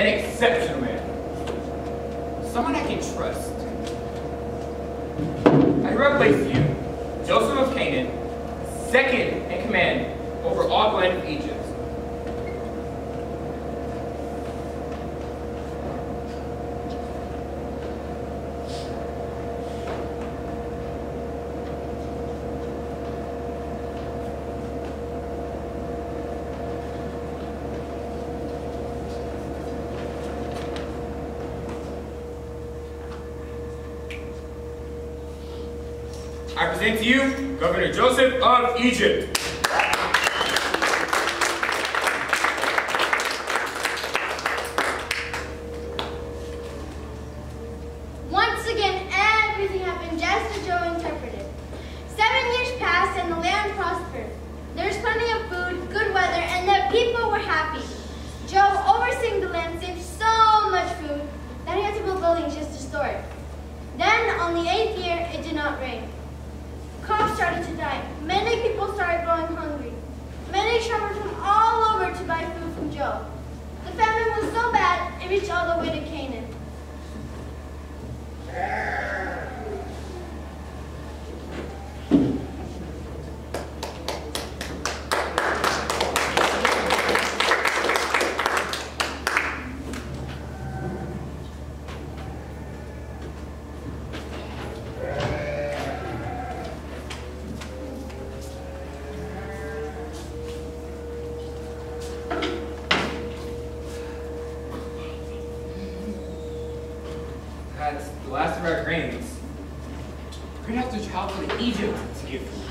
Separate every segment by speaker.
Speaker 1: an exceptional man. Someone I can trust. I hereby place you, Joseph of Canaan, second in command over all the land of Egypt. I present to you Governor Joseph of Egypt.
Speaker 2: Once again, everything happened just as Joe interpreted. Seven years passed and the land prospered. There was plenty of food, good weather, and the people were happy. Joe, overseeing the land, saved so much food that he had to build buildings just to store it. Then, on the eighth year, it did not rain. Crops started to die. Many people started going hungry. Many traveled from all over to buy food from Joe. The famine was so bad, it reached all the way to Canaan.
Speaker 1: That's the last of our grains. We're gonna have to travel to Egypt to get food.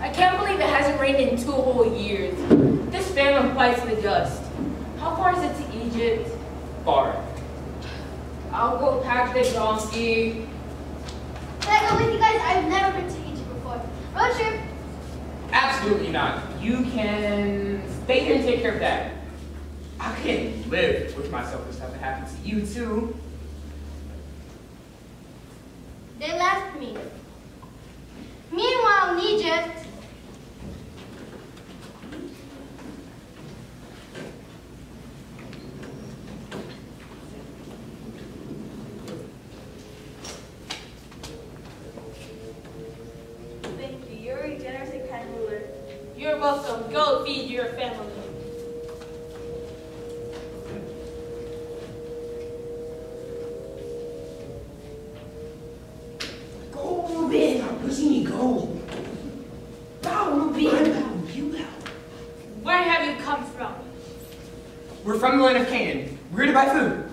Speaker 3: I can't believe it hasn't rained in two whole years. This famine bites the dust. How far is it to Egypt?
Speaker 1: Far.
Speaker 3: I'll go pack the donkey.
Speaker 2: Can I go with you guys? I've never been to Egypt before. Road trip.
Speaker 1: Absolutely not. You can stay here and take care of that. I can't live with myself if something happens to you too.
Speaker 2: They left me. Meanwhile, in Egypt,
Speaker 4: Thank you. You're a generous and kind ruler.
Speaker 3: You're welcome. Go feed your family.
Speaker 5: Go, Reuben. Stop pushing me. Go. Go, Reuben. I'm out. You out.
Speaker 3: Where have you come from?
Speaker 1: We're from the land of Canaan. We're here to buy food.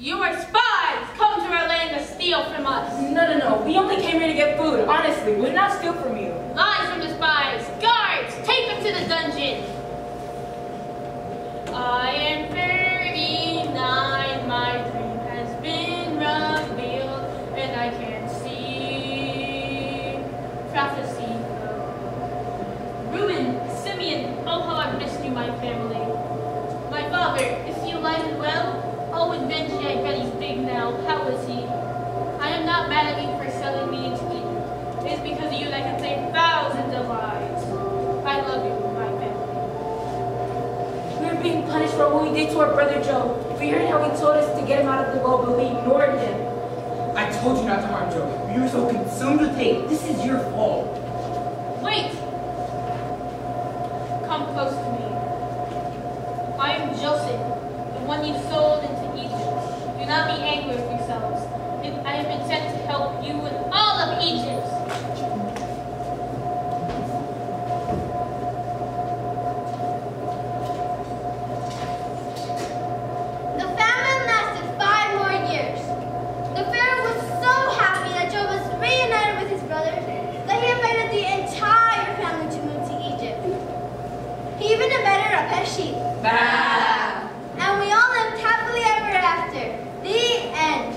Speaker 3: You are spies! Come to our land to steal from us.
Speaker 6: No, no, no. We only came here to get food. Honestly, we did not steal from you.
Speaker 3: Lies from the spies! Guards, take them to the dungeon! I am 39, my dream has been revealed, and I can see prophecy. Reuben, Simeon, oh how I missed you, my family. My father, if you alive and well? Oh, and Benji, I bet he's big now. How is he? I am not mad at you for selling me into Egypt. It is because of you that I can save thousands of lives. I love you, my family.
Speaker 6: We were being punished for what we did to our brother Joe. We heard how he told us to get him out of the well, but we ignored him.
Speaker 1: I told you not to harm Joe. You were so consumed with hate. This is your fault.
Speaker 3: Wait! Come close to me. I am Joseph, the one you sold into Egypt. Do not be angry with yourselves. I have been sent to help you and all of Egypt.
Speaker 2: sheep. Bah! And we all lived happily ever after. The
Speaker 1: end.